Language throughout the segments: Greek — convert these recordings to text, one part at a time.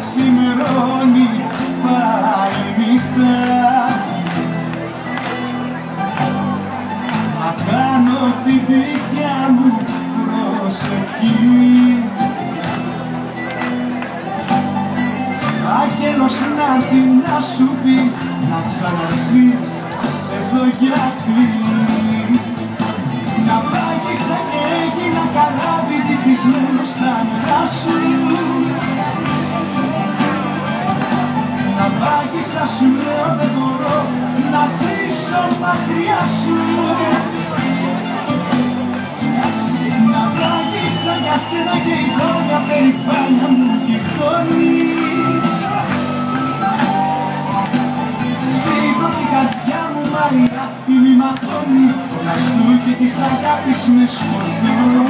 ξημερώνει πάλι νύχτα. Να κάνω τη δικιά μου προσευχή. Άγγελος να έρθει να σου πει να ξαναρθείς εδώ γιατί Να πάγεις βυθισμένο στα νερά σου Να βάγισα σου λέω δεν μπορώ να ζήσω μακριά σου. Να βάγισα για σένα και η δόνια περηφάνεια μου κυθώνει Σφίγγω την καρδιά μου Μαρία τη μηματώνει Να του και της αγάπης με σκοτώνει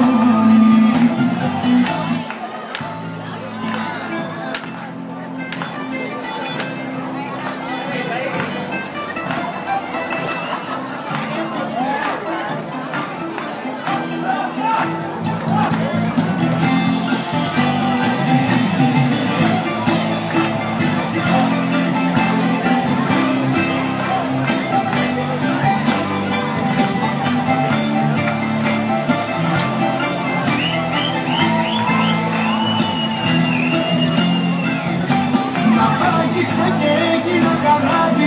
Είσαι και έγινα καράβι